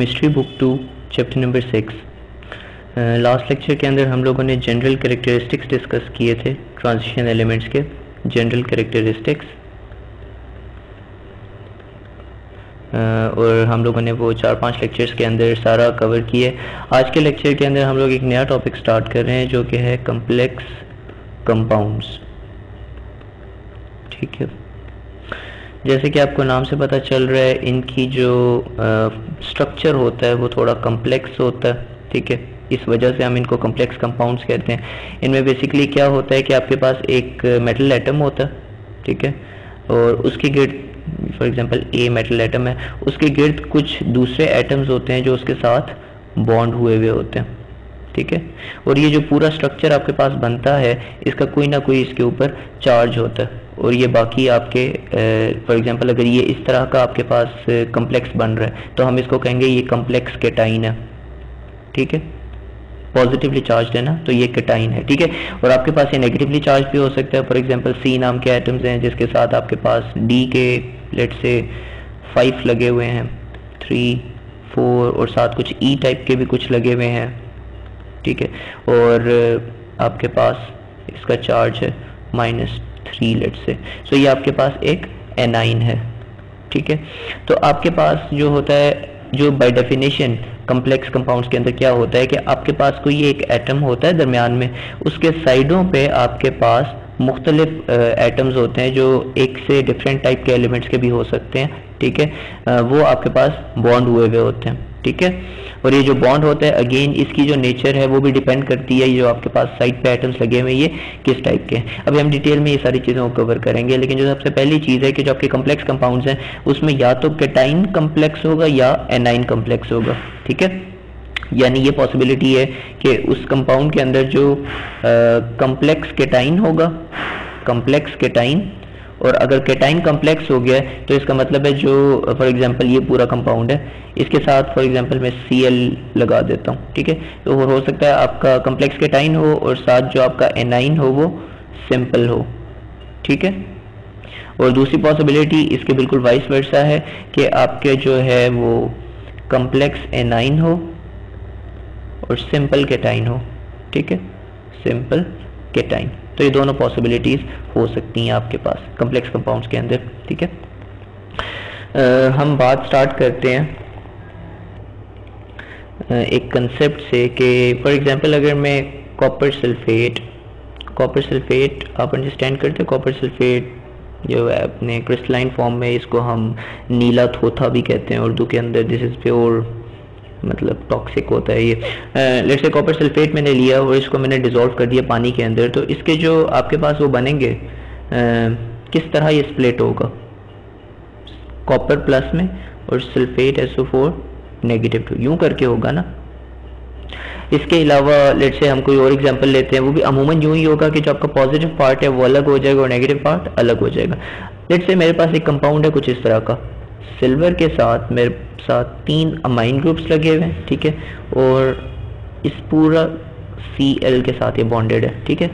Chemistry book two chapter number six last lecture के अंदर हम लोगों ने जनरल करेक्टरिस्टिक्स डिस्कस किए थे ट्रांजिशन एलिमेंट्स के जनरल करेक्टरिस्टिक्स और हम लोगों ने वो चार पाँच लेक्चर्स के अंदर सारा कवर किए. आज के लेक्चर के अंदर हम लोग एक नया टॉपिक स्टार्ट कर रहे हैं, जो कि है कम्प्लेक्स कंपाउंड्स ठीक है? जैसे कि आपको नाम से पता चल रहा है, इनकी जो स्ट्रक्चर होता है वो थोड़ा कम्प्लेक्स होता है, ठीक है? इस वजह से हम इनको कम्प्लेक्स कंपाउंड्स कहते हैं। इनमें बेसिकली क्या होता है कि आपके पास एक मेटल एटम होता है, ठीक है? और उसके गिर्द for example a metal atom है, उसके गिर्द कुछ दूसरे एटम्स होते हैं जो उसके साथ बॉन्ड हुए हुए होते हैं, ठीक है? और ये जो पूरा स्ट्रक्चर आपके पास बनता है, इसका कोई ना कोई इसके ऊपर चार्ज होता है। और ये बाकी आपके फॉर एग्जांपल अगर ये इस तरह का आपके पास कम्प्लेक्स बन रहा है तो हम इसको कहेंगे ये कम्प्लेक्स केटाइन है। ठीक है? पॉजिटिवली चार्ज है ना? तो ये केटाइन है, ठीक है? और आपके पास ये नेगेटिवली चार्ज भी हो सकता है। फॉर एग्जांपल सी नाम के आइटम्स हैं, जिसके साथ आपके पास डी के लेट से फाइव लगे हुए हैं। थ्री फोर और साथ कुछ ई e टाइप के भी कुछ लगे हुए हैं। ठीक है? और आपके पास इसका चार्ज है माइनस थ्री लेट से। सो ये आपके पास एक एनाइन है। ठीक है? तो आपके पास जो होता है, जो बाय डेफिनेशन कम्प्लेक्स कंपाउंड्स के अंदर क्या होता है कि आपके पास कोई एक एटम होता है दरमियान में, उसके साइडों पे आपके पास मुख्तलिफ़ एटम्स होते हैं जो एक से डिफरेंट टाइप के एलिमेंट्स के भी हो सकते हैं। ठीक है? वो आपके पास बॉन्ड हुए हुए होते हैं। ठीक है? और ये जो बॉन्ड होता है अगेन इसकी जो नेचर है, वो भी डिपेंड करती है, ये जो आपके पास साइड पे आइटम्स लगे हुए ये किस टाइप के हैं? अभी हम डिटेल में ये सारी चीज़ों को कवर करेंगे, लेकिन जो सबसे पहली चीज़ है कि जो आपके कम्प्लेक्स कंपाउंड्स हैं, उसमें या तो कैटाइन कम्प्लेक्स होगा या एनाइन कम्प्लेक्स होगा, ठीक है? यानी ये पॉसिबिलिटी है कि उस कंपाउंड के अंदर जो कम्प्लेक्स केटाइन होगा कम्प्लेक्स केटाइन और अगर केटाइन कम्प्लेक्स हो गया तो इसका मतलब है जो फॉर एग्जांपल ये पूरा कंपाउंड है, इसके साथ फॉर एग्जांपल मैं सी एल लगा देता हूँ, ठीक है? तो हो सकता है आपका कम्प्लेक्स केटाइन हो और साथ जो आपका एनाइन हो, वो सिंपल हो, ठीक है? और दूसरी पॉसिबिलिटी इसके बिल्कुल वाइस वर्सा है, कि आपके जो है वो कम्प्लेक्स एनाइन हो और सिंपल केटाइन हो, ठीक है? Simple cation. तो ये दोनों पॉसिबिलिटीज हो सकती हैं आपके पास कम्प्लेक्स कंपाउंड्स के अंदर ठीक है? आ, हम बात स्टार्ट करते हैं एक कंसेप्ट से कि फॉर एग्जांपल अगर मैं कॉपर सल्फेट कॉपर सल्फेट आप अंडरस्टैंड करते हैं? कॉपर सल्फेट जो है अपने क्रिस्टलाइन फॉर्म में इसको हम नीला थोथा भी कहते हैं उर्दू के अंदर दिस इज़ प्योर मतलब टॉक्सिक होता है ये। लेट से कॉपर सल्फेट मैंने लिया और इसको मैंने डिज़ोल्व कर दिया पानी के अंदर तो इसके जो आपके पास वो बनेंगे आ, किस तरह ये स्प्लिट होगा? कॉपर प्लस में और sulphate SO four negative two यूँ करके होगा ना? इसके अलावा लेट से हम कोई और एग्जांपल लेते हैं वो भी अमूमन यूँ ही होगा कि जो आपका पॉजिटिव पार्ट है वो अलग हो जाएगा और नेगेटिव पार्ट अलग हो जाएगा। लेट से मेरे पास एक कंपाउंड है कुछ इस तरह का। सिल्वर के साथ मेरे साथ तीन अमाइन ग्रुप्स लगे हुए हैं, ठीक है? और इस पूरा सी एल के साथ ये बॉन्डेड है, ठीक है?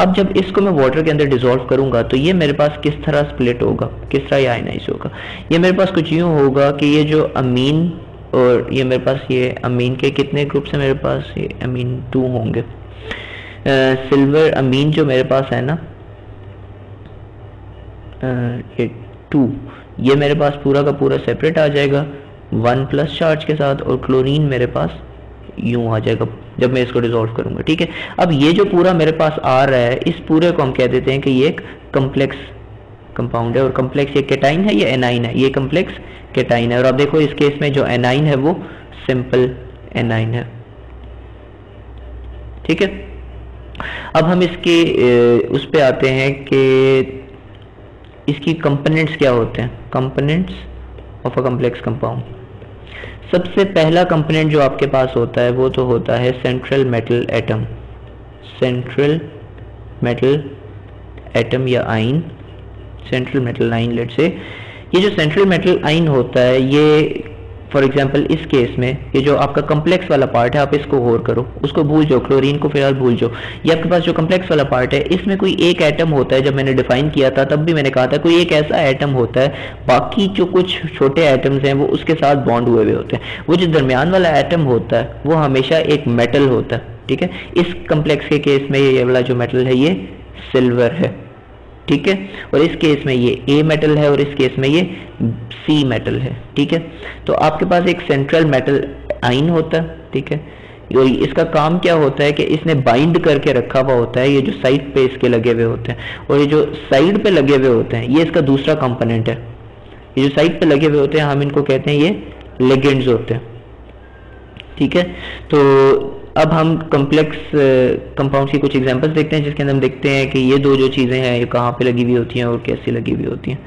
अब जब इसको मैं वाटर के अंदर डिजोल्व करूँगा तो ये मेरे पास किस तरह स्प्लिट होगा? किस तरह ये आयनाइज होगा? ये मेरे पास कुछ यूँ होगा कि ये जो अमीन और ये मेरे पास ये अमीन के कितने ग्रुप्स हैं मेरे पास? ये अमीन टू होंगे। सिल्वर अमीन जो मेरे पास है ना ये टू ये मेरे पास पूरा का पूरा सेपरेट आ जाएगा वन प्लस चार्ज के साथ और क्लोरीन मेरे पास यूँ आ जाएगा, जब मैं इसको डिजोल्व करूँगा, ठीक है? अब ये जो पूरा मेरे पास आ रहा है, इस पूरे को हम कह देते हैं कि ये एक कम्प्लेक्स कंपाउंड है और कम्प्लेक्स ये केटाइन है, या एनाइन है, ये कम्प्लेक्स केटाइन है और अब देखो इस केस में जो एनाइन है वो सिंपल एनाइन है, ठीक है? अब हम इसके उस पर आते हैं कि इसकी कंपोनेंट्स क्या होते हैं? Components of a complex compound सबसे पहला कंपोनेंट जो आपके पास होता है, वो तो होता है central metal atom central metal atom या आइन सेंट्रल मेटल आइन लेट से ये जो सेंट्रल मेटल आइन होता है, ये फॉर एग्ज़ाम्पल इस केस में ये जो आपका कम्प्लेक्स वाला पार्ट है, आप इसको गौर करो, उसको भूल जाओ क्लोरीन को फ़िलहाल भूल जाओ। ये आपके पास जो कम्प्लेक्स वाला पार्ट है, इसमें कोई एक एटम होता है, जब मैंने डिफाइन किया था, तब भी मैंने कहा था, कोई एक ऐसा एटम होता है, बाकी जो कुछ छोटे एटम्स हैं, वो उसके साथ बॉन्ड हुए हुए होते हैं। वो जो दरमियान वाला एटम होता है, वो हमेशा एक मेटल होता है, ठीक है? इस कम्प्लेक्स के केस में ये वाला जो मेटल है, ये सिल्वर है। ठीक है? और इस केस में ये ए मेटल है और इस केस में ये सी मेटल है, ठीक है? तो आपके पास एक सेंट्रल मेटल आइन होता है, ठीक है? और इसका काम क्या होता है कि इसने बाइंड करके रखा हुआ होता है, ये जो साइड पे इसके लगे हुए होते हैं। और ये जो साइड पे लगे हुए होते हैं, ये इसका दूसरा कंपोनेंट है। ये जो साइड पे लगे हुए होते हैं, हम इनको कहते हैं ये लेगेंड्स होते हैं, ठीक है? तो अब हम कम्प्लेक्स कंपाउंड की कुछ एग्जांपल्स देखते हैं, जिसके अंदर हम देखते हैं कि ये दो जो चीज़ें हैं, ये कहाँ पे लगी हुई होती हैं और कैसी लगी हुई होती हैं।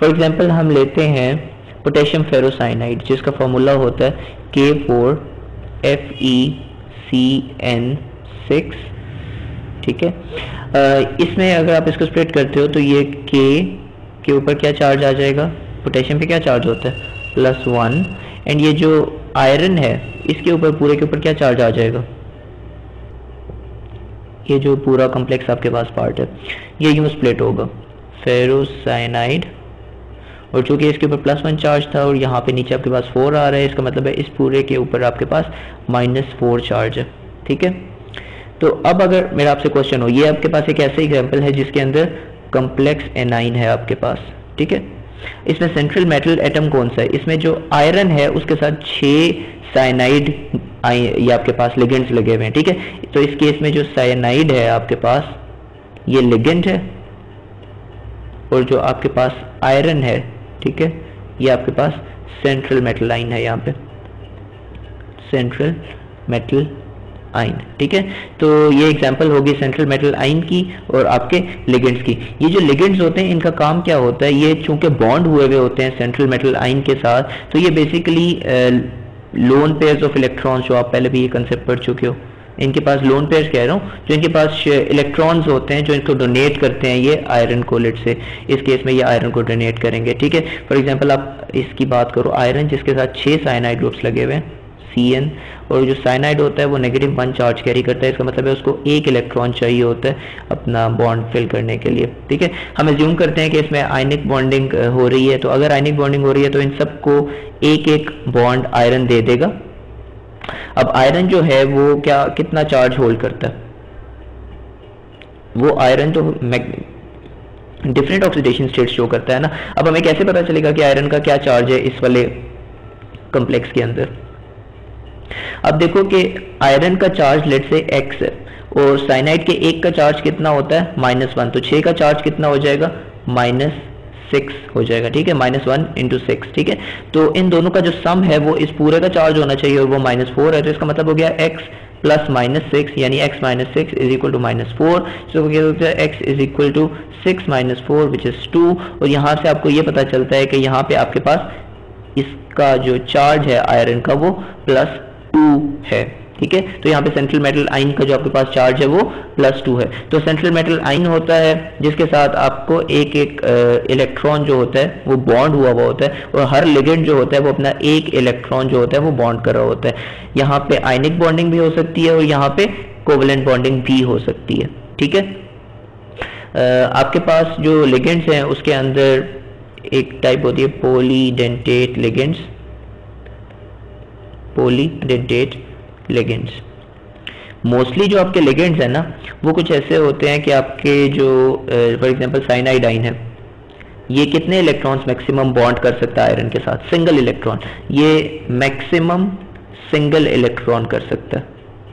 फॉर एग्जांपल हम लेते हैं पोटेशियम फेरोसाइनाइड जिसका फॉर्मूला होता है K four F E C N six ठीक है? इसमें अगर आप इसको स्प्लिट करते हो तो ये के के ऊपर क्या चार्ज आ जाएगा? पोटेशियम पे क्या चार्ज होता है? प्लस वन एंड ये जो आयरन है, इसके ऊपर, पूरे के ऊपर क्या चार्ज आ जाएगा? ये जो पूरा कम्प्लेक्स आपके पास पार्ट है, ये यूँ स्प्लिट होगा। फेरोसाइनाइड और चूँकि इसके ऊपर प्लस वन चार्ज था और यहाँ पे नीचे आपके पास फोर आ रहा है, इसका मतलब है इस पूरे के ऊपर आपके पास माइनस फोर चार्ज है। ठीक है? तो अब अगर मेरा आपसे क्वेश्चन हो, ये आपके पास एक ऐसा एग्ज़ाम्पल है जिसके अंदर कम्प्लेक्स एनाइन है आपके पास। ठीक है? इसमें सेंट्रल मेटल एटम कौन सा है? इसमें जो आयरन है, उसके साथ छह साइनाइड ये आपके पास लिगेंड्स लगे हुए हैं, ठीक है? तो इस केस में जो साइनाइड है आपके पास, ये लिगेंड है, और जो आपके पास आयरन है, ठीक है? ये आपके पास सेंट्रल मेटल लाइन है यहाँ पे। सेंट्रल मेटल आइन ठीक है? तो ये एग्जांपल होगी सेंट्रल मेटल आइन की और आपके लिगेंड्स की। ये जो लिगेंड्स होते हैं, इनका काम क्या होता है? ये चूँकि बॉन्ड हुए हुए होते हैं सेंट्रल मेटल आइन के साथ तो ये basically lone pairs of electrons जो आप पहले भी ये कंसेप्ट पढ़ चुके हो, इनके पास लोन पेयर्स कह रहा हूँ, जो इनके पास इलेक्ट्रॉन्स होते हैं, जो इनको डोनेट करते हैं ये आयरन कोलेट से। इस केस में ये आयरन को डोनेट करेंगे, ठीक है? फॉर एग्ज़ाम्पल आप इसकी बात करो आयरन जिसके साथ छह साइनाइड ग्रुप्स लगे हुए हैं सी एन और जो साइनाइड होता है वो नेगेटिव वन चार्ज कैरी करता है। इसका मतलब है उसको एक इलेक्ट्रॉन चाहिए होता है अपना बॉन्ड फिल करने के लिए। ठीक है? हम एज्यूम करते हैं कि इसमें आयनिक बॉन्डिंग हो रही है। तो अगर आयनिक बॉन्डिंग हो रही है तो इन सबको एक एक बॉन्ड आयरन दे देगा। अब आयरन जो है वो क्या, कितना चार्ज होल्ड करता है? वो आयरन तो डिफरेंट ऑक्सीडेशन स्टेट शो करता है ना। अब हमें कैसे पता चलेगा कि आयरन का क्या चार्ज है इस वाले कम्प्लेक्स के अंदर? अब देखो कि आयरन का चार्ज लेट से एक्स है, और साइनाइड के एक का चार्ज कितना होता है? माइनस वन तो छह का चार्ज कितना हो जाएगा? माइनस सिक्स हो जाएगा, ठीक है? माइनस वन इंटू सिक्स ठीक है? तो इन दोनों का जो सम है, वो इस पूरे का चार्ज होना चाहिए, और वो माइनस फोर है तो इसका मतलब हो गया एक्स प्लस माइनस सिक्स यानी X minus six is equal to minus four so X is equal to six minus four which is two और यहाँ से आपको ये पता चलता है कि यहाँ पे आपके पास इसका जो चार्ज है आयरन का, वो प्लस टू है, ठीक है? तो यहाँ पे सेंट्रल मेटल आइन का जो आपके पास चार्ज है वो प्लस टू है। तो सेंट्रल मेटल आइन होता है, जिसके साथ आपको एक एक इलेक्ट्रॉन जो होता है, वो बॉन्ड हुआ हुआ होता है, और हर लिगेंड जो होता है, वो अपना एक इलेक्ट्रॉन जो होता है, वो बॉन्ड कर रहा होता है। यहाँ पे आइनिक बॉन्डिंग भी हो सकती है, और यहाँ पे कोवलेंट बॉन्डिंग भी हो सकती है, ठीक है? आपके पास जो लिगेंड्स हैं, उसके अंदर एक टाइप होती है polydentate ligands polydentate ligands mostly जो आपके लेगेंड्स हैं ना, वो कुछ ऐसे होते हैं कि आपके जो फॉर एग्जांपल साइनाइड आइन है, ये कितने इलेक्ट्रॉन्स मैक्सिमम बॉन्ड कर सकता है आयरन के साथ? सिंगल इलेक्ट्रॉन ये मैक्सिमम सिंगल इलेक्ट्रॉन कर सकता है,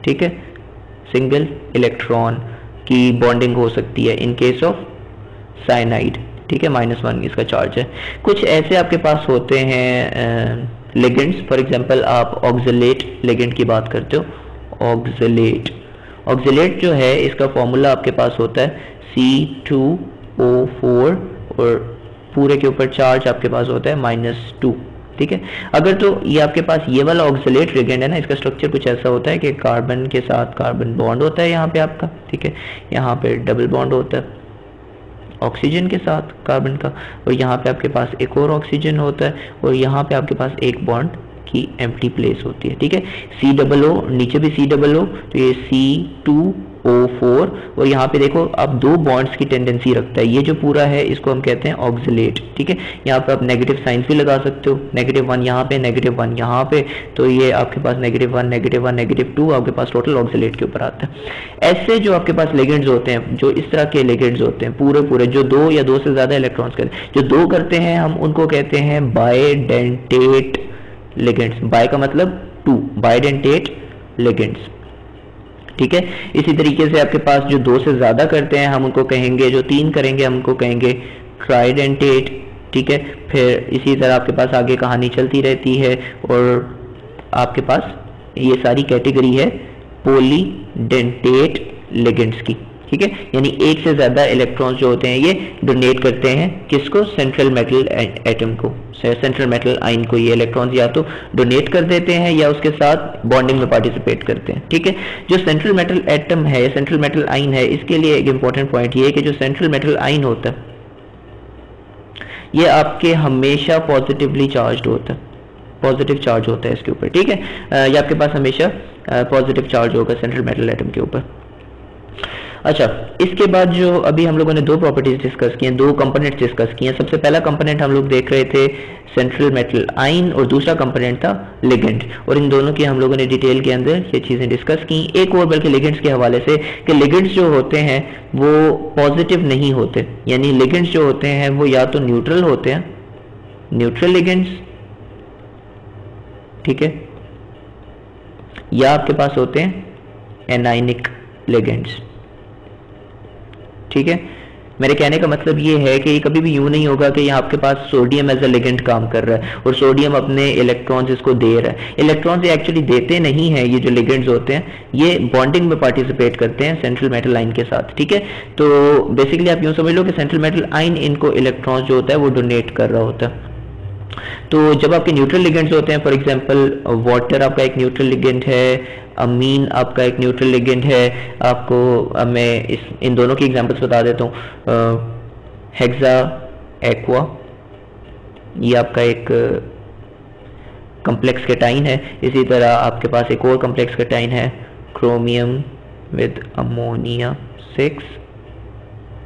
ठीक है? सिंगल इलेक्ट्रॉन की बॉन्डिंग हो सकती है इन केस ऑफ़ साइनाइड ठीक है? माइनस वन इसका चार्ज है। कुछ ऐसे आपके पास होते हैं लेगेंड्स फॉर एग्जांपल आप ऑक्सिलेट लेगेंड की बात करते हो। ऑक्सिलेट ऑक्सिलेट जो है, इसका फॉर्मूला आपके पास होता है सी टू ओ फोर और पूरे के ऊपर चार्ज आपके पास होता है माइनस टू ठीक है? अगर तो ये आपके पास ये वाला ऑक्सिलेट लेगेंड है ना, इसका स्ट्रक्चर कुछ ऐसा होता है कि कार्बन के साथ कार्बन बॉन्ड होता है यहाँ पे आपका। ठीक है? यहाँ पे डबल बॉन्ड होता है। ऑक्सीजन के साथ कार्बन का। और यहाँ पे आपके पास एक और ऑक्सीजन होता है और यहाँ पे आपके पास एक बॉन्ड की एम्प्टी प्लेस होती है, ठीक है? सी डबल ओ नीचे भी सी डबल ओ तो ये सी टू ओ फोर और यहाँ पे देखो आप दो बॉन्ड्स की टेंडेंसी रखता है। ये जो पूरा है, इसको हम कहते हैं ऑक्सिलेट ठीक है? यहाँ पे आप नेगेटिव साइंस भी लगा सकते हो। नेगेटिव वन यहाँ पे नेगेटिव वन यहाँ पे तो ये आपके पास negative one negative one negative two आपके पास टोटल ऑक्सिलेट के ऊपर आता है। ऐसे जो आपके पास लेगेंड्स होते हैं, जो इस तरह के लेगेंड्स होते हैं पूरे पूरे जो दो या दो से ज़्यादा इलेक्ट्रॉन्स करते हैं, जो दो करते हैं, हम उनको कहते हैं बायडेंटेट लेगेंड्स। बाय का मतलब टू। Bidentate legends. ठीक है? इसी तरीके से आपके पास जो दो से ज़्यादा करते हैं, हम उनको कहेंगे, जो तीन करेंगे, हम उनको कहेंगे ट्राइडेंटेट ठीक है? फिर इसी तरह आपके पास आगे कहानी चलती रहती है और आपके पास ये सारी कैटेगरी है पोलीडेंटेट लेगेंड्स की। ठीक है? यानी एक से ज़्यादा इलेक्ट्रॉन्स जो होते हैं, ये डोनेट करते हैं किसको? सेंट्रल मेटल एटम को। सेंट्रल मेटल आइन को ये इलेक्ट्रॉन्स या तो डोनेट कर देते हैं या उसके साथ बॉन्डिंग में पार्टिसिपेट करते हैं। ठीक है? जो सेंट्रल मेटल एटम है सेंट्रल मेटल आइन है, इसके लिए एक इंपॉर्टेंट पॉइंट ये है कि जो सेंट्रल मेटल आइन होता है, ये आपके हमेशा पॉजिटिवली चार्ज होता है। पॉजिटिव चार्ज होता है इसके ऊपर। ठीक है? ये आपके पास हमेशा पॉजिटिव चार्ज होगा सेंट्रल मेटल एटम के ऊपर। अच्छा इसके बाद जो अभी हम लोगों ने दो प्रॉपर्टीज़ डिस्कस की हैं दो कंपोनेंट डिस्कस किए। हैं सबसे पहला कंपोनेंट हम लोग देख रहे थे सेंट्रल मेटल आइन और दूसरा कंपोनेंट था लिगेंड और इन दोनों की हम लोगों ने डिटेल के अंदर ये चीज़ें डिस्कस की। एक और बल्कि लिगेंड्स के हवाले से कि लिगेंड्स जो होते हैं, वो पॉजिटिव नहीं होते। यानी लिगेंड्स जो होते हैं, वो या तो न्यूट्रल होते हैं न्यूट्रल लिगेंड्स ठीक है, या आपके पास होते हैं एनाइनिक लिगेंड्स ठीक है? मेरे कहने का मतलब ये है कि ये कभी भी यूँ नहीं होगा कि यहाँ आपके पास सोडियम एज ए लिगेंट काम कर रहा है और सोडियम अपने इलेक्ट्रॉन्स इसको दे रहा है। इलेक्ट्रॉन्स ये एक्चुअली देते नहीं है, ये जो लिगेंट्स होते हैं, ये बॉन्डिंग में पार्टिसिपेट करते हैं सेंट्रल मेटल लाइन के साथ, ठीक है? तो बेसिकली आप यूँ समझ लो कि सेंट्रल मेटल आइन इनको इलेक्ट्रॉन्स जो होता है वो डोनेट कर रहा होता है। तो जब आपके न्यूट्रल लिगेंड्स होते हैं फॉर एग्जांपल वाटर आपका एक न्यूट्रल लिगेंड है अमीन आपका एक न्यूट्रल लिगेंड है, आपको मैं इस, इन दोनों की एग्जांपल्स बता देता हूँ। हेक्सा एक्वा ये आपका एक कम्प्लेक्स केटाइन है। इसी तरह आपके पास एक और कम्प्लेक्स केटाइन है chromium with ammonia six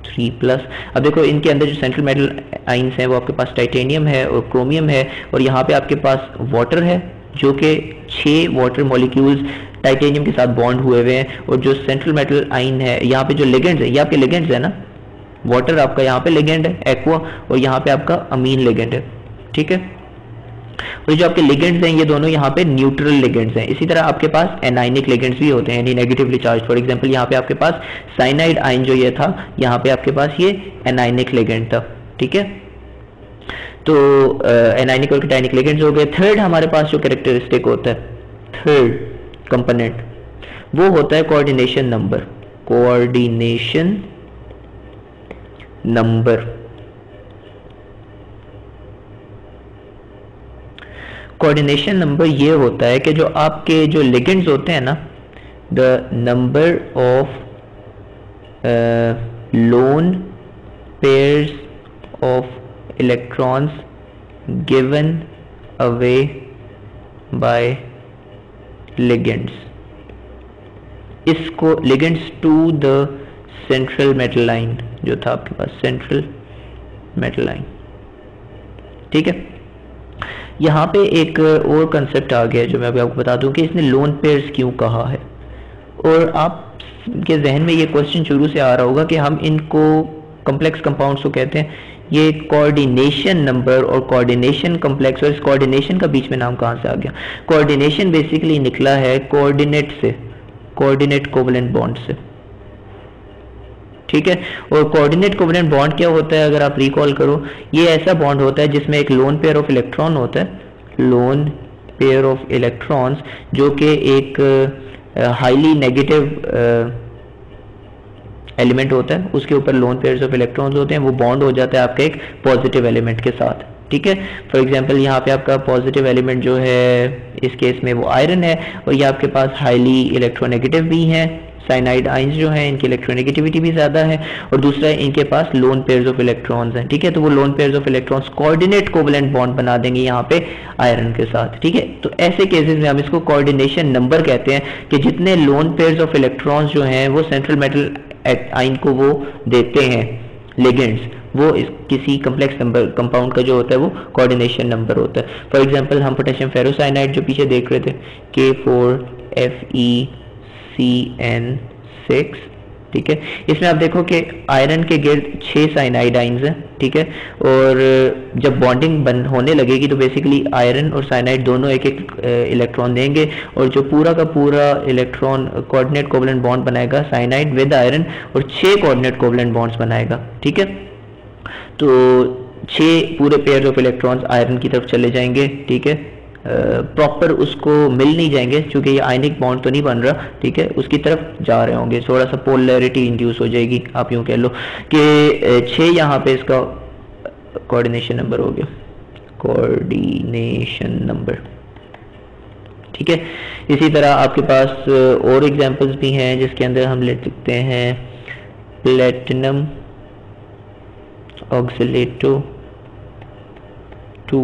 three plus अब देखो, इनके अंदर जो सेंट्रल मेटल आइंस हैं, वो आपके पास टाइटेनियम है और क्रोमियम है और यहाँ पे आपके पास वाटर है, जो कि छः वाटर मॉलिक्यूल्स टाइटेनियम के साथ बॉन्ड हुए हुए हैं और जो सेंट्रल मेटल आइन है, यहाँ पे जो लेगेंड्स है, ये आपके लेगेंड्स है ना? वाटर आपका यहाँ पे लेगेंड है एक्वा और यहाँ पे आपका अमीन लेगेंड है, ठीक है? और जो आपके लिगेंड्स हैं, ये दोनों यहाँ पे न्यूट्रल लिगेंड्स हैं। इसी तरह आपके पास एनाइनिक लिगेंड्स भी होते हैं, यानी नेगेटिवली चार्ज फॉर एग्जांपल यहाँ पे आपके पास साइनाइड आइन जो ये था, यहाँ पे आपके पास ये एनाइनिक लिगेंड था, ठीक है? तो एनाइनिक और कैटाइनिक लिगेंड्स हो गए। थर्ड हमारे पास जो कैरेक्टरिस्टिक होता है थर्ड कंपोनेंट वो होता है coordination number coordination number coordination number ये होता है कि जो आपके जो लिगेंड्स होते हैं ना the number of lone pairs of electrons given away by ligands इसको ligands to the central metal ion जो था आपके पास सेंट्रल मेटल लाइन ठीक है? यहाँ पे एक और कंसेप्ट आ गया जो मैं अभी आपको बता दूँ कि इसने लोन पेयर्स क्यों कहा है। और आप के जहन में ये क्वेश्चन शुरू से आ रहा होगा कि हम इनको कम्प्लेक्स कंपाउंड्स को कहते हैं। ये कोऑर्डिनेशन नंबर और कोऑर्डिनेशन कम्प्लेक्स और इस कोऑर्डिनेशन का बीच में नाम कहाँ से आ गया? कोऑर्डिनेशन बेसिकली निकला है कोऑर्डिनेट से कोऑर्डिनेट कोवलेंट बॉन्ड से। ठीक है? और कोऑर्डिनेट कोवलेंट बॉन्ड क्या होता है अगर आप रिकॉल करो? ये ऐसा बॉन्ड होता है जिसमें एक लोन पेयर ऑफ़ इलेक्ट्रॉन होता है। लोन पेयर ऑफ़ इलेक्ट्रॉन्स जो कि एक हाईली नेगेटिव एलिमेंट होता है। उसके ऊपर लोन पेयर ऑफ़ इलेक्ट्रॉन्स होते हैं। वो बॉन्ड हो जाता है आपका एक पॉजिटिव एलिमेंट के साथ। ठीक है? फॉर एग्ज़ाम्पल यहाँ पे आपका पॉजिटिव एलिमेंट जो है, इस केस में वो आयरन है और ये आपके पास हाईली इलेक्ट्रोनेगेटिव भी हैं। साइनाइड आइंस जो हैं, इनकी इलेक्ट्रोनेगेटिविटी भी ज़्यादा है और दूसरा इनके पास लोन पेयर्स ऑफ़ इलेक्ट्रॉन्स हैं, ठीक है? तो वो lone pairs of electrons coordinate covalent bond बना देंगे यहाँ पे आयरन के साथ, ठीक है? तो ऐसे केसेस में हम इसको कोऑर्डिनेशन नंबर कहते हैं कि जितने लोन पेयर्स ऑफ़ इलेक्ट्रॉन्स जो हैं, वो सेंट्रल मेटल आइन को वो देते हैं लेगेंड्स वो इस किसी कम्प्लेक्स नंबर कंपाउंड का जो होता है, वो कोऑर्डिनेशन नंबर होता है। फॉर एग्जांपल हम पोटेशियम फेरोसाइनाइड जो पीछे देख रहे थे K four F E C N six ठीक है? इसमें आप देखो कि आयरन के गिर्द छह साइनाइड आइंस हैं, ठीक है? और जब बॉन्डिंग बंद होने लगेगी तो बेसिकली आयरन और साइनाइड दोनों एक एक इलेक्ट्रॉन देंगे और जो पूरा का पूरा इलेक्ट्रॉन कोऑर्डिनेट कोवलेंट बॉन्ड बनाएगा साइनाइड विद आयरन और छह कोऑर्डिनेट कोवलेंट बॉन्ड्स बनाएगा, ठीक है? तो छह पूरे पेयर ऑफ़ इलेक्ट्रॉन्स आयरन की तरफ़ चले जाएँगे, ठीक है? प्रॉपर उसको मिल नहीं जाएँगे, क्योंकि ये आयनिक बॉन्ड तो नहीं बन रहा, ठीक है? उसकी तरफ़ जा रहे होंगे। थोड़ा सा पोलरिटी इंड्यूस हो जाएगी, आप यूँ कह लो कि छः यहाँ पे इसका कोऑर्डिनेशन नंबर हो गया। कोऑर्डिनेशन नंबर ठीक है? इसी तरह आपके पास और एग्जांपल्स भी हैं, जिसके अंदर हम ले सकते हैं platinum oxalato two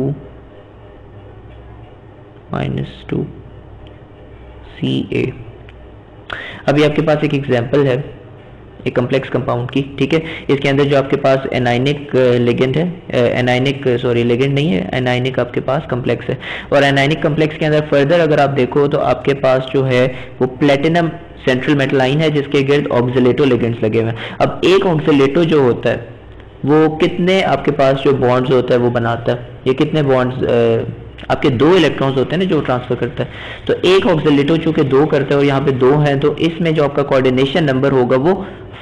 minus two C A अभी आपके पास एक एग्ज़ाम्पल है, एक कम्प्लेक्स कंपाउंड की, ठीक है? इसके अंदर जो आपके पास एनाइनिक लेगेंड है एनाइनिक सॉरी लेगेंड नहीं है एनाइनिक आपके पास कम्प्लेक्स है। और एनाइनिक कम्प्लेक्स के अंदर फर्दर अगर आप देखो तो आपके पास जो है, वो प्लेटिनम सेंट्रल मेटल मेटलाइन है, जिसके गिर्द ऑक्सिलेटो लेगेंड्स लगे हुए हैं। अब एक ऑक्सिलेटो जो होता है, वो कितने आपके पास जो बॉन्ड्स होता है, वो बनाता है? ये कितने बॉन्ड्स आपके दो इलेक्ट्रॉन्स होते हैं ना जो ट्रांसफ़र करता है। तो एक ऑक्सिलेटो चूँकि दो करता है और यहाँ पे दो है तो इसमें जो आपका कोऑर्डिनेशन नंबर होगा, वो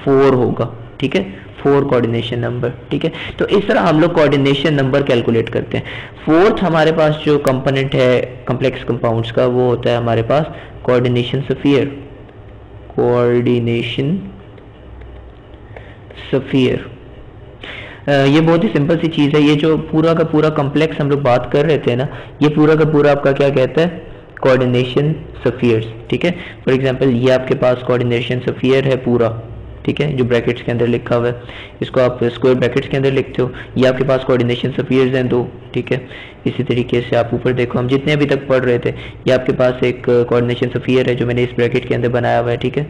फोर होगा, ठीक है? फोर कोऑर्डिनेशन नंबर ठीक है? तो इस तरह हम लोग कोऑर्डिनेशन नंबर कैलकुलेट करते हैं। फोर्थ हमारे पास जो कंपोनेंट है कम्प्लेक्स कंपाउंड्स का, वो होता है हमारे पास कोऑर्डिनेशन सफियर कोऑर्डिनेशन सफियर ये बहुत ही सिंपल सी चीज़ है। ये जो पूरा का पूरा कम्प्लेक्स हम लोग बात कर रहे थे ना, ये पूरा का पूरा आपका क्या कहता है? कोऑर्डिनेशन सफियर्स ठीक है? फॉर एग्जांपल ये आपके पास कोऑर्डिनेशन सफियर है पूरा, ठीक है? जो ब्रैकेट्स के अंदर लिखा हुआ है। इसको आप स्क्वायर ब्रैकेट्स के अंदर लिखते हो। ये आपके पास कोऑर्डिनेशन सफियर्स हैं दो, ठीक है? इसी तरीके से आप ऊपर देखो। हम जितने अभी तक पढ़ रहे थे, ये आपके पास एक कोऑर्डिनेशन सफियर है जो मैंने इस ब्रैकेट के अंदर बनाया हुआ है, ठीक है?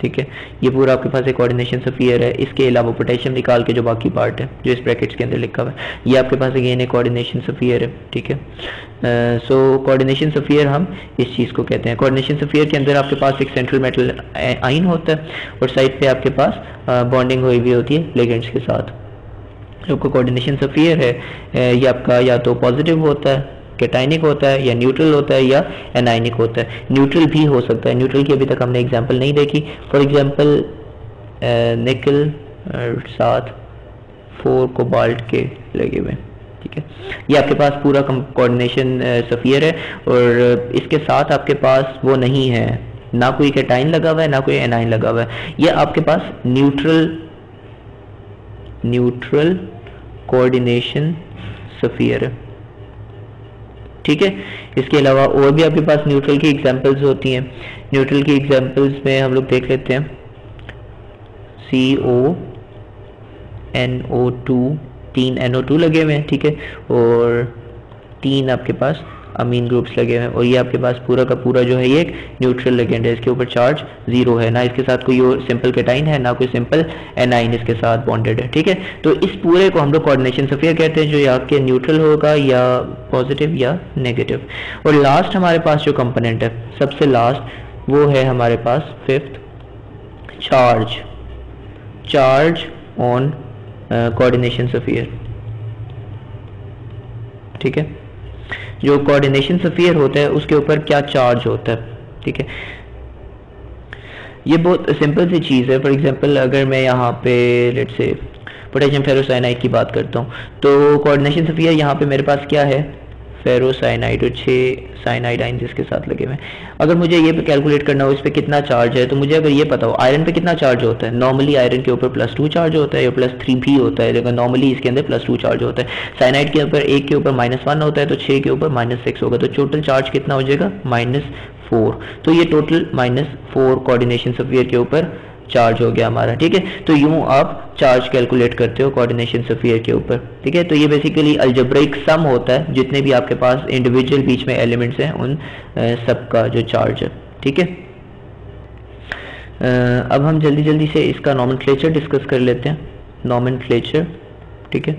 ठीक है? ये पूरा आपके पास एक कोऑर्डिनेशन सफियर है। इसके अलावा पोटेशियम निकाल के जो बाकी पार्ट है, जो इस ब्रैकेट्स के अंदर लिखा हुआ है, ये आपके पास अगेन एक कोऑर्डिनेशन सफियर है, ठीक है? सो कोऑर्डिनेशन सफियर हम इस चीज़ को कहते हैं। कोऑर्डिनेशन सफियर के अंदर आपके पास एक सेंट्रल मेटल आइन होता है और साइड पे आपके पास बॉन्डिंग हुई हुई होती है लेगेंड्स के साथ। जो कोऑर्डिनेशन सफियर है ये आपका या तो पॉजिटिव होता है कैटाइनिक होता है या न्यूट्रल होता है या एनाइनिक होता है। न्यूट्रल भी हो सकता है। न्यूट्रल की अभी तक हमने एग्ज़ाम्पल नहीं देखी। फॉर एग्ज़ाम्पल निकल साथ फोर कोबाल्ट के लगे हुए ठीक है? ये आपके पास पूरा कोऑर्डिनेशन सफियर है और इसके साथ आपके पास वो नहीं है। ना कोई कैटाइन लगा हुआ है, ना कोई एनाइन लगा हुआ है। ये आपके पास न्यूट्रल न्यूट्रल कोऑर्डिनेशन सफियर है। ठीक है? इसके अलावा और भी आपके पास न्यूट्रल की एग्जाम्पल्स होती हैं। न्यूट्रल की एग्जाम्पल्स में हम लोग देख लेते हैं। C O N O two तीन एन ओ टू लगे हुए हैं, ठीक है? और तीन आपके पास अमीन ग्रुप्स लगे हुए हैं। और ये आपके पास पूरा का पूरा जो है ये एक न्यूट्रल लेगेंड है। इसके ऊपर चार्ज ज़ीरो है। ना इसके साथ कोई सिंपल केटाइन है, ना कोई सिंपल एनाइन इसके साथ बॉन्डेड है। ठीक है? तो इस पूरे को हम लोग कोऑर्डिनेशन सफियर कहते हैं, जो या के न्यूट्रल होगा या पॉजिटिव या नेगेटिव और लास्ट हमारे पास जो कंपोनेंट है, सबसे लास्ट वो है हमारे पास fifth charge charge on coordination sphere ठीक है? जो कोऑर्डिनेशन सफियर होता है, उसके ऊपर क्या चार्ज होता है? ठीक है? ये बहुत सिंपल सी चीज़ है। फॉर एग्जांपल अगर मैं यहाँ पे लेट से पोटेशियम फेरोसाइनाइड की बात करता हूँ तो कोऑर्डिनेशन सफियर यहाँ पे मेरे पास क्या है? फेरोसाइनाइड और छः साइनाइड आइन जिसके साथ लगे हुए हैं। अगर मुझे ये कैलकुलेट करना हो, इस पर कितना चार्ज है तो मुझे अगर ये पता हो आयरन पे कितना चार्ज होता है? नॉर्मली आयरन के ऊपर प्लस टू चार्ज होता है या प्लस थ्री भी होता है? लेकिन नॉर्मली इसके अंदर प्लस टू चार्ज होता है। साइनाइड के ऊपर एक के ऊपर माइनस वन होता है तो छः के ऊपर माइनस सिक्स होगा। तो टोटल चार्ज कितना हो जाएगा? माइनस फोर तो ये total minus four coordination sphere के ऊपर चार्ज हो गया हमारा ठीक है? तो यूँ आप चार्ज कैलकुलेट करते हो कोऑर्डिनेशन सफियर के ऊपर ठीक है? तो ये बेसिकली अल्जेब्रिक सम होता है जितने भी आपके पास इंडिविजुअल बीच में एलिमेंट्स हैं उन सब का जो चार्ज है ठीक है? अब हम जल्दी जल्दी से इसका नॉमन डिस्कस कर लेते हैं नॉमन ठीक है?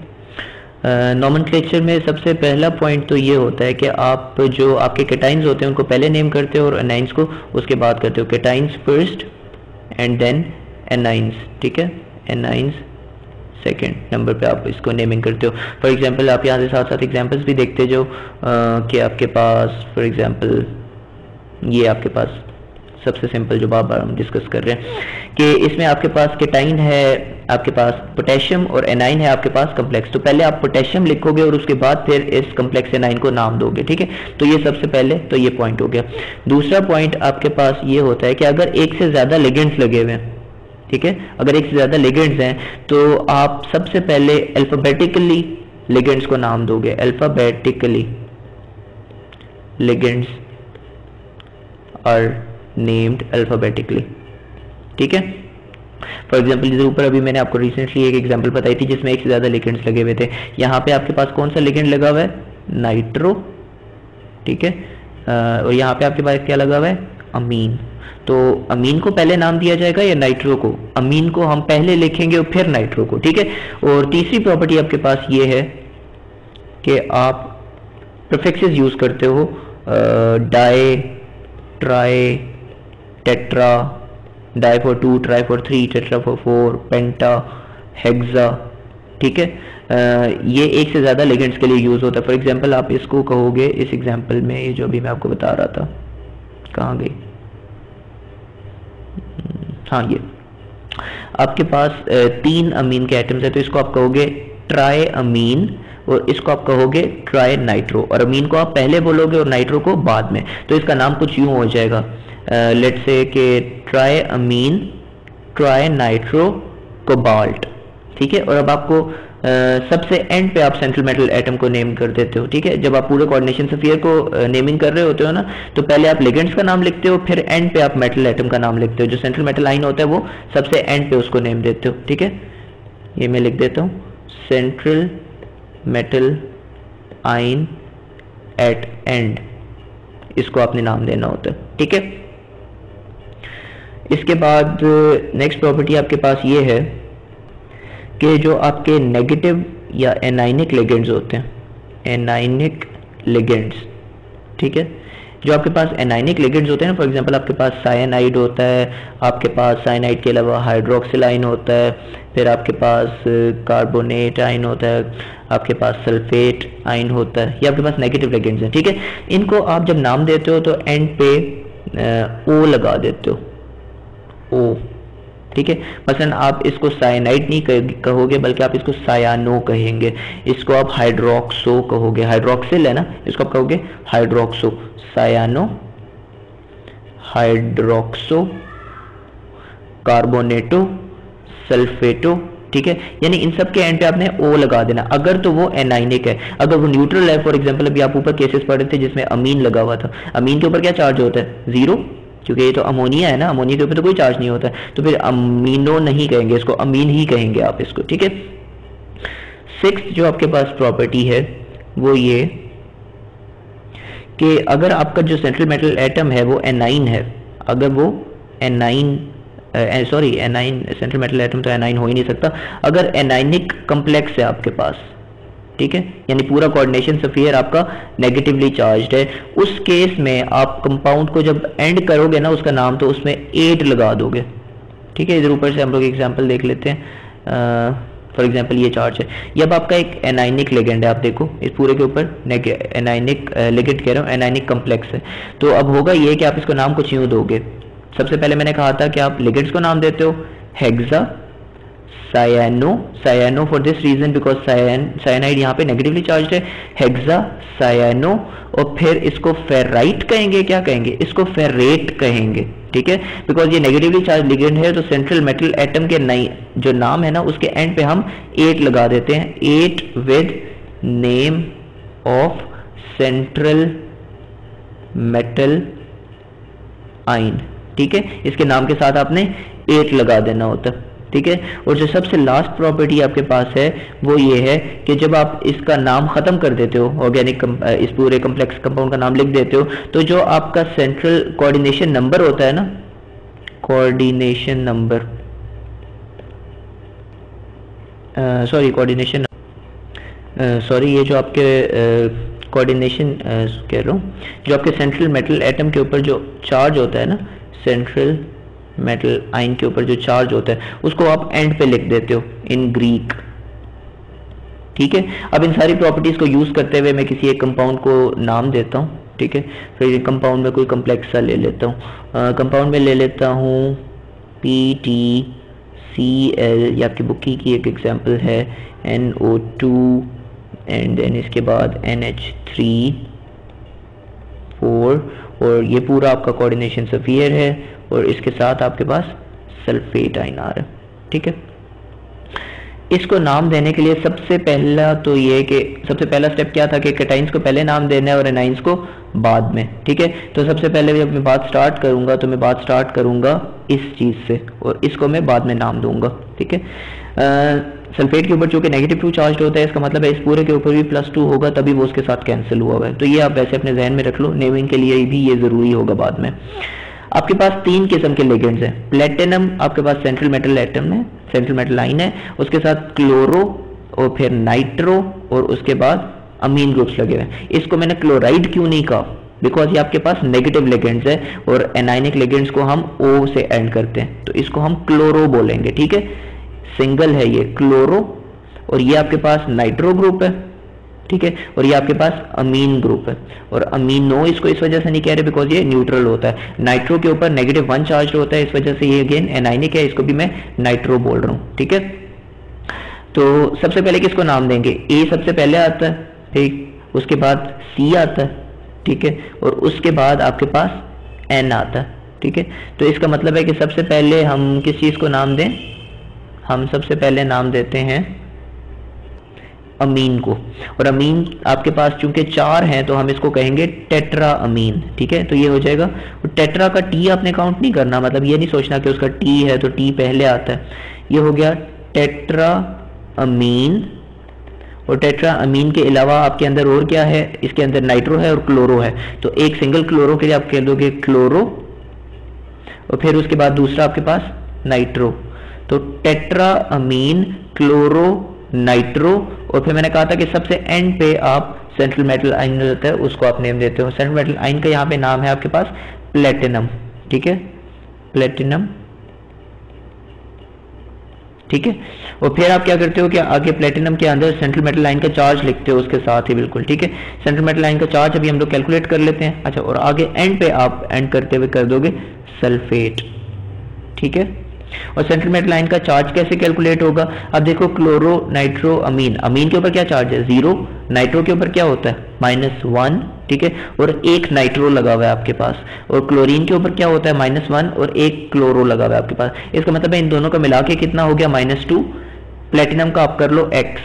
नॉमन uh, में सबसे पहला पॉइंट तो ये होता है कि आप जो आपके केटाइंस होते हैं उनको पहले नेम करते हो और एनाइंस को उसके बाद करते हो। Cations first and then anions ठीक है? एनाइंस सेकेंड नंबर पे आप इसको नेमिंग करते हो। फॉर एग्जांपल आप यहाँ से साथ साथ एग्जांपल्स भी देखते जो कि आपके पास फॉर एग्जांपल ये आपके पास सबसे सिंपल जो बार बार हम डिस्कस कर रहे हैं, कि इसमें आपके पास केटाइन है आपके पास पोटेशियम और एनाइन है, आपके पास कम्प्लेक्स तो पहले आप पोटेशियम लिखोगे और उसके बाद फिर इस कम्प्लेक्स एनाइन को नाम दोगे, ठीक है? तो ये सबसे पहले तो ये पॉइंट हो गया। दूसरा पॉइंट आपके पास ये होता है कि अगर एक से ज़्यादा लेगेंड्स लगे हुए हैं, ठीक है? अगर एक से ज़्यादा लेगेंड्स हैं तो आप सबसे पहले अल्फाबेटिकली लेगेंड्स को नाम दोगे। अल्फाबेटिकली लेगेंड्स और नेम्ड अल्फाबेटिकली ठीक है? फॉर एग्ज़ाम्पल इधर ऊपर अभी मैंने आपको रिसेंटली एक एग्ज़ाम्पल बताई थी, जिसमें एक से ज़्यादा लिकेंड्स लगे हुए थे। यहाँ पे आपके पास कौन सा लिकेंड लगा हुआ है? नाइट्रो ठीक है? और यहाँ पे आपके पास क्या लगा हुआ है? अमीन तो अमीन को पहले नाम दिया जाएगा या नाइट्रो को? अमीन को हम पहले लिखेंगे और फिर नाइट्रो को, ठीक है? और तीसरी प्रॉपर्टी आपके पास ये है कि आप प्रोफिक्सेस यूज़ करते हो di tri tetra di for two tri for three tetra for four penta, hexa, ठीक है? ये एक से ज़्यादा लेगेंड्स के लिए यूज़ होता है। फॉर एग्जांपल आप इसको कहोगे, इस एग्जांपल में ये जो अभी मैं आपको बता रहा था, कहाँ गई? हाँ ये। आपके पास तीन अमीन के आइटम्स है तो इसको आप कहोगे ट्राई अमीन और इसको आप कहोगे ट्राई नाइट्रो और अमीन को आप पहले बोलोगे और नाइट्रो को बाद में। तो इसका नाम कुछ यूँ हो जाएगा। लेट से कि tri amine tri nitro cobalt ठीक है? और अब आपको Uh, सबसे एंड पे आप सेंट्रल मेटल एटम को नेम कर देते हो ठीक है? जब आप पूरे कोऑर्डिनेशन सफियर को नेमिंग uh, कर रहे होते हो ना तो पहले आप लेगेंड्स का नाम लिखते हो फिर एंड पे आप मेटल एटम का नाम लिखते हो। जो सेंट्रल मेटल आइन होता है वो सबसे एंड पे उसको नेम देते हो ठीक है? ये मैं लिख देता हूँ। Central metal ion ate and इसको आपने नाम देना होता है ठीक है? इसके बाद नेक्स्ट प्रॉपर्टी आपके पास ये है कि जो आपके नेगेटिव या एनाइनिक लेगेंड्स होते हैं। एनाइनिक लेगेंड्स ठीक है? जो आपके पास एनाइनिक लेगेंड्स होते हैं ना फॉर एग्जांपल आपके पास साइनाइड होता है, आपके पास साइनाइड के अलावा हाइड्रोक्सिल आइन होता है, फिर आपके पास कार्बोनेट आइन होता है, आपके पास सल्फेट आइन होता है, ये आपके पास नेगेटिव लेगेंड्स हैं, ठीक है? इनको आप जब नाम देते हो तो एंड पे ओ लगा देते हो। ओ। ठीक है? मसलन आप इसको साइनाइड नहीं कहोगे, बल्कि आप इसको सायानो कहेंगे। इसको आप हाइड्रोक्सो कहोगे। हाइड्रोक्सिल है ना? इसको आप कहोगे हाइड्रोक्सो सायानो हाइड्रोक्सो कार्बोनेटो सल्फेटो ठीक है? यानी इन सब के एंड पे आपने ओ लगा देना। अगर तो वो एनाइनिक है। अगर वो न्यूट्रल है फॉर एग्जांपल अभी आप ऊपर केसेस पढ़ रहे थे जिसमें अमीन लगा हुआ था। अमीन के ऊपर क्या चार्ज होता है? ज़ीरो क्योंकि ये तो अमोनिया है ना, अमोनिया के ऊपर तो कोई चार्ज नहीं होता तो फिर अमीनो नहीं कहेंगे इसको अमीन ही कहेंगे आप इसको, ठीक है? सिक्स जो आपके पास प्रॉपर्टी है, वो ये कि अगर आपका जो सेंट्रल मेटल एटम है वो एनाइन है। अगर वो anion sorry anion central metal atom तो एनाइन हो ही नहीं सकता। अगर एनाइनिक कम्प्लेक्स है आपके पास ठीक है? यानी पूरा कोऑर्डिनेशन सफियर आपका नेगेटिवली चार्ज है। उस केस में आप कंपाउंड को जब एंड करोगे ना, उसका नाम तो उसमें एट लगा दोगे। ठीक है? इधर ऊपर से हम लोग एग्ज़ाम्पल देख लेते हैं। फॉर एग्ज़ाम्पल ये चार्ज है। ये अब आपका एक एनाइनिक लेगेंड है, आप देखो। इस पूरे के ऊपर एनाइनिक लेगेंड कह रहा हूँ एनाइनिक कम्प्लेक्स है। तो अब होगा ये कि आप इसको नाम कुछ यूँ दोगे। सबसे पहले मैंने कहा था कि आप लेगेंड्स को नाम देते हो, hexa cyano cyano for this reason because cyanide यहाँ पे नेगेटिवली चार्ज है हेक्सा सायानो और फिर इसको फेराइट कहेंगे, क्या कहेंगे? इसको फेरेट कहेंगे, ठीक है? बिकॉज़ ये नेगेटिवली चार्ज लिगेंड है तो सेंट्रल मेटल एटम के नई, जो नाम है ना, उसके एंड पे हम एट लगा देते हैं। Ate with name of central metal ion ठीक है? इसके नाम के साथ आपने एट लगा देना होता है। ठीक है? और जो सबसे लास्ट प्रॉपर्टी आपके पास है वो ये है कि जब आप इसका नाम खत्म कर देते हो ऑर्गेनिक इस पूरे कम्प्लेक्स कंपाउंड का नाम लिख देते हो तो जो आपका सेंट्रल कोऑर्डिनेशन नंबर होता है ना? Coordination number sorry coordination sorry ये जो आपके कोऑर्डिनेशन uh, uh, कह रहा हूँ जो आपके सेंट्रल मेटल एटम के ऊपर जो चार्ज होता है ना सेंट्रल मेटल आइन के ऊपर जो चार्ज होता है, उसको आप एंड पे लिख देते हो इन ग्रीक ठीक है? अब इन सारी प्रॉपर्टीज़ को यूज़ करते हुए मैं किसी एक कंपाउंड को नाम देता हूँ, ठीक है? फिर कंपाउंड में कोई कम्प्लेक्स सा ले लेता हूँ। कंपाउंड में ले लेता हूँ पी टी सी एल या आपकी बुकी की एक एग्जांपल है N O two and then इसके बाद एन एच थ्री फोर और ये पूरा आपका कोऑर्डिनेशन सफियर है। और इसके साथ आपके पास सल्फेट आइन आ रहा है। ठीक है? इसको नाम देने के लिए सबसे पहला तो ये कि सबसे पहला स्टेप क्या था कि कैटाइंस को पहले नाम देना है और एनाइंस को बाद में। ठीक है? तो सबसे पहले जब मैं बात स्टार्ट करूँगा तो मैं बात स्टार्ट करूँगा इस चीज़ से और इसको मैं बाद में नाम दूँगा। ठीक है? सल्फेट के ऊपर चूँकि नेगेटिव टू चार्ज होता है, इसका मतलब है इस पूरे के ऊपर भी प्लस टू होगा, तभी वो उसके साथ कैंसिल हुआ हुआ है। तो ये आप वैसे अपने जहन में रख लो नेमिंग के लिए भी ये ज़रूरी होगा बाद में। आपके पास तीन किस्म के लेगेंड्स हैं। प्लेटिनम आपके पास सेंट्रल मेटल एटम है सेंट्रल मेटल लाइन है, उसके साथ क्लोरो और फिर नाइट्रो और उसके बाद अमीन ग्रुप्स लगे हुए हैं। इसको मैंने क्लोराइड क्यों नहीं कहा? बिकॉज़ ये आपके पास नेगेटिव लेगेंड्स है और एनाइनिक लेगेंड्स को हम ओ से एंड करते हैं। तो इसको हम क्लोरो बोलेंगे, ठीक है? सिंगल है ये क्लोरो और ये आपके पास नाइट्रो ग्रुप है। ठीक है? और ये आपके पास अमीन ग्रुप है। और अमीनो इसको इस वजह से नहीं कह रहे बिकॉज़ ये न्यूट्रल होता है। नाइट्रो के ऊपर नेगेटिव वन चार्ज होता है, इस वजह से ये अगेन एनाइनिक है, इसको भी मैं नाइट्रो बोल रहा हूँ, ठीक है? तो सबसे पहले किसको नाम देंगे? ए सबसे पहले आता है, ठीक? उसके बाद सी आता है, ठीक है? और उसके बाद आपके पास एन आता है, ठीक है? तो इसका मतलब है कि सबसे पहले हम किस चीज़ को नाम दें? हम सबसे पहले नाम देते हैं अमीन को। और अमीन आपके पास चूँकि चार हैं तो हम इसको कहेंगे टेट्रा अमीन, ठीक है? तो ये हो जाएगा। टेट्रा का टी आपने काउंट नहीं करना मतलब ये नहीं सोचना कि उसका टी है तो टी पहले आता है। ये हो गया टेट्रा अमीन। और टेट्रा अमीन के अलावा आपके अंदर और क्या है? इसके अंदर नाइट्रो है और क्लोरो है। तो एक सिंगल क्लोरो के लिए आप कह दोगे क्लोरो, और फिर उसके बाद दूसरा आपके पास नाइट्रो। तो टेट्रा अमीन, क्लोरो नाइट्रो, और फिर मैंने कहा था कि सबसे एंड पे आप सेंट्रल मेटल आइन रहता है, उसको आप नेम देते हो। सेंट्रल मेटल आइन का यहाँ पे नाम है आपके पास प्लेटिनम ठीक है? प्लेटिनम ठीक है? और फिर आप क्या करते हो कि आगे प्लेटिनम के अंदर सेंट्रल मेटल लाइन का चार्ज लिखते हो उसके साथ ही, बिल्कुल, ठीक है? सेंट्रल मेटल लाइन का चार्ज अभी हम लोग कैलकुलेट कर लेते हैं। अच्छा और आगे एंड पे आप एंड करते हुए कर दोगे सल्फेट ठीक है? और सेंट्रल मेटल लाइन का चार्ज कैसे कैलकुलेट होगा? अब देखो क्लोरो नाइट्रो अमीन अमीन के ऊपर क्या चार्ज है? ज़ीरो नाइट्रो के ऊपर क्या होता है? माइनस वन ठीक है? और एक नाइट्रो लगा हुआ है आपके पास. और क्लोरीन के ऊपर क्या होता है? माइनस वन और एक क्लोरो लगा हुआ है आपके पास. इसका मतलब है इन दोनों का मिला के कितना हो गया? माइनस टू प्लेटिनम का आप कर लो एक्स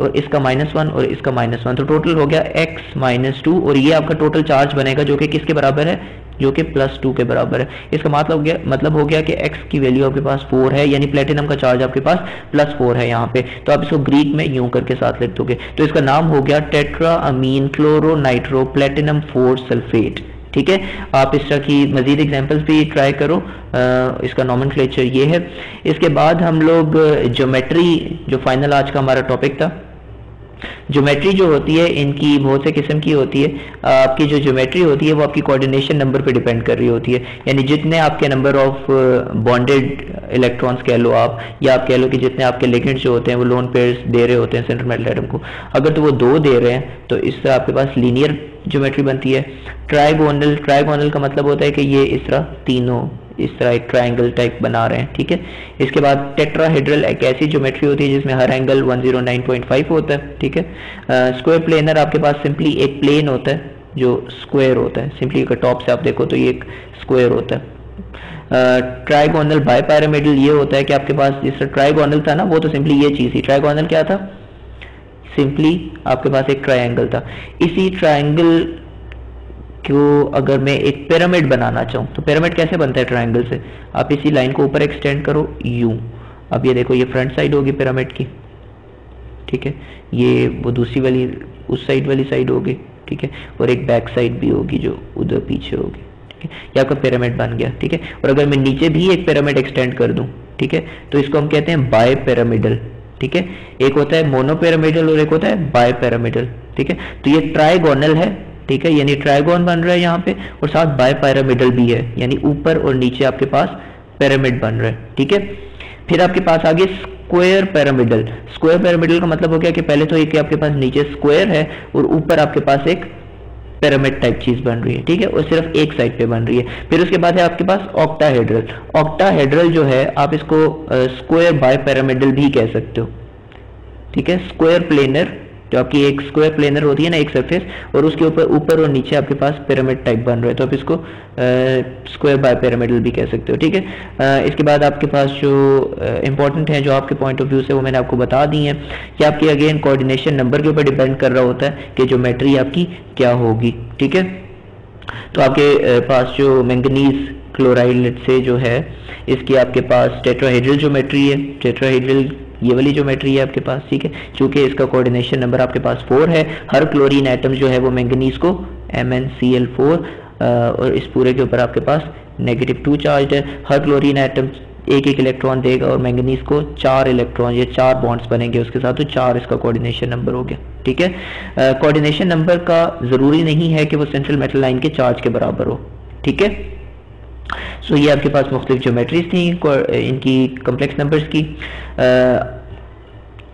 और इसका माइनस वन और इसका माइनस वन तो टोटल हो गया एक्स माइनस टू और ये आपका टोटल चार्ज बनेगा जो कि किसके बराबर है? जो कि प्लस टू के बराबर है। इसका मतलब हो गया मतलब हो गया कि एक्स की वैल्यू आपके पास फोर है यानी प्लेटिनम का चार्ज आपके पास प्लस फोर है यहाँ पे। तो आप इसको ग्रीक में यूँ करके साथ लिख दोगे। तो इसका नाम हो गया tetra amine chloro nitro platinum four sulphate ठीक है? आप इस तरह की मजीद एग्जाम्पल्स भी ट्राई करो। आ, इसका नॉमन ये है। इसके बाद हम लोग ज्योमेट्री जो फाइनल आज का हमारा टॉपिक था ज्योमेट्री जो होती है, इनकी बहुत से किस्म की होती है। आपकी जो ज्योमेट्री होती है, वो आपकी कोऑर्डिनेशन नंबर पे डिपेंड कर रही होती है। यानी जितने आपके नंबर ऑफ़ बॉन्डेड इलेक्ट्रॉन्स कह लो आप, या आप कह लो कि जितने आपके लेगेंड्स जो होते हैं, वो लोन पेयर्स दे रहे होते हैं सेंट्रल मेटल एटम को। अगर तो वो दो दे रहे हैं तो इससे आपके पास लीनियर ज्योमेट्री बनती है। ट्राइगोनल ट्राइगोनल का मतलब होता है कि ये इस तरह तीनों इस तरह एक ट्राइंगल टाइप बना रहे हैं, ठीक है? इसके बाद टेट्राहेड्रल एक ऐसी ज्योमेट्री होती है जिसमें हर एंगल 109.5 होता है, ठीक है? स्क्वायर प्लेनर आपके पास सिंपली एक प्लेन होता है, जो स्क्वायर होता है। सिंपली अगर टॉप से आप देखो तो ये एक स्क्वायर होता है। ट्राइगोनल बाय पैरामिडल ये होता है कि आपके पास जिस ट्राइगोनल था ना, वो तो सिंपली ये चीज़ थी। ट्राइगोनल क्या था? सिंपली आपके पास एक ट्राइंगल था। इसी ट्राइंगल को अगर मैं एक पिरामिड बनाना चाहूँ तो पिरामिड कैसे बनता है ट्राइंगल से? आप इसी लाइन को ऊपर एक्सटेंड करो यू अब ये देखो, ये फ्रंट साइड होगी पिरामिड की, ठीक है? ये वो दूसरी वाली, उस साइड वाली साइड होगी, ठीक है? और एक बैक साइड भी होगी जो उधर पीछे होगी, ठीक है? ये आपका पिरामिड बन गया, ठीक है? और अगर मैं नीचे भी एक पिरामिड एक्सटेंड कर दूँ, ठीक है? तो इसको हम कहते हैं बाय पिरामिडल ठीक है? एक होता है मोनो पिरामिडल और एक होता है बाय पिरामिडल ठीक है? तो ये ट्राइगोनल है ठीक है? यानी ट्राइगोन बन रहा है यहाँ पे और साथ बाय पिरामिडल भी है। यानी ऊपर और नीचे आपके पास पिरामिड बन रहा है। ठीक है? फिर आपके पास आगे स्क्वायर पिरामिडल स्क्वायर पिरामिडल का मतलब हो गया कि पहले तो एक आपके पास नीचे स्क्वायर है और ऊपर आपके पास एक पिरामिड टाइप चीज़ बन रही है। ठीक है? और सिर्फ़ एक साइड पे बन रही है। फिर उसके बाद है आपके पास ऑक्टाहेड्रल ऑक्टाहेड्रल जो है, आप इसको स्क्वायर बाय पैरामिडल भी कह सकते हो। ठीक है? स्क्वायर प्लेनर जो आपकी एक स्क्वायर प्लेनर होती है ना, एक सरफेस और उसके ऊपर ऊपर और नीचे आपके पास पिरामिड टाइप बन रहा है। तो आप इसको स्क्वायर बाय पिरामिडल भी कह सकते हो, ठीक है? इसके बाद आपके पास जो इंपॉर्टेंट है, जो आपके पॉइंट ऑफ़ व्यू से वो मैंने आपको बता दी है। कि आपकी अगेन कोऑर्डिनेशन नंबर के ऊपर डिपेंड कर रहा होता है कि जो ज्योमेट्री आपकी क्या होगी, ठीक है? तो आपके पास जो मैंगनीज क्लोराइड से जो है, इसकी आपके पास टेट्राहेड्रल ज्योमेट्री है। टेट्राहेड्रल ये वाली ज्योमेट्री है आपके पास, ठीक है? क्योंकि इसका कोऑर्डिनेशन नंबर आपके पास फोर है, हर क्लोरीन आइटम जो है वो मैंगनीज को M N C L four और इस पूरे के ऊपर आपके पास नेगेटिव टू चार्ज है। हर क्लोरीन आइटम एक एक इलेक्ट्रॉन देगा और मैंगनीज को चार इलेक्ट्रॉन ये चार बॉन्ड्स बनेंगे उसके साथ तो चार इसका कोऑर्डिनेशन नंबर हो गया, ठीक है? कोऑर्डिनेशन नंबर का ज़रूरी नहीं है कि वो सेंट्रल मेटल लाइन के चार्ज के बराबर हो, ठीक है? सो so, ये आपके पास मुख्तलिफ़ जोमेट्रीज थी इनकी कम्प्लेक्स नंबर्स की।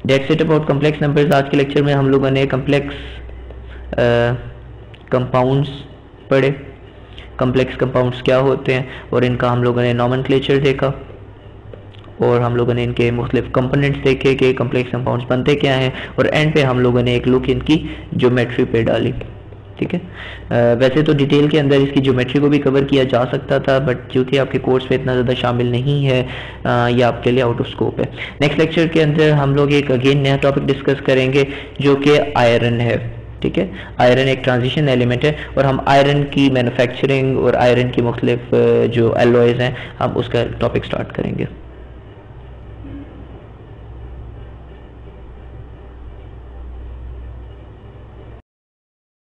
That's it about complex numbers आज के लेक्चर में हम लोगों ने कम्प्लेक्स कंपाउंड्स पढ़े। कम्प्लेक्स कंपाउंड्स क्या होते हैं और इनका हम लोगों ने नॉमन क्लेचर देखा। और हम लोगों ने इनके मुख्तलिफ़ कंपोनेंट्स देखे कि कम्प्लेक्स कंपाउंड्स बनते क्या हैं। और एंड पे हम लोगों ने एक लुक इनकी ज्योमेट्री पे डाली। ठीक है? वैसे तो डिटेल के अंदर इसकी ज्योमेट्री को भी कवर किया जा सकता था बट चूँकि आपके कोर्स में इतना ज़्यादा शामिल नहीं है ये आपके लिए आउट ऑफ़ स्कोप है। नेक्स्ट लेक्चर के अंदर हम लोग एक अगेन नया टॉपिक डिस्कस करेंगे, जो कि आयरन है, ठीक है? आयरन एक ट्रांजिशन एलिमेंट है, और हम आयरन की मैन्युफैक्चरिंग और आयरन की मुख्तलिफ़ जो एलोइज हैं, हम उसका टॉपिक स्टार्ट करेंगे।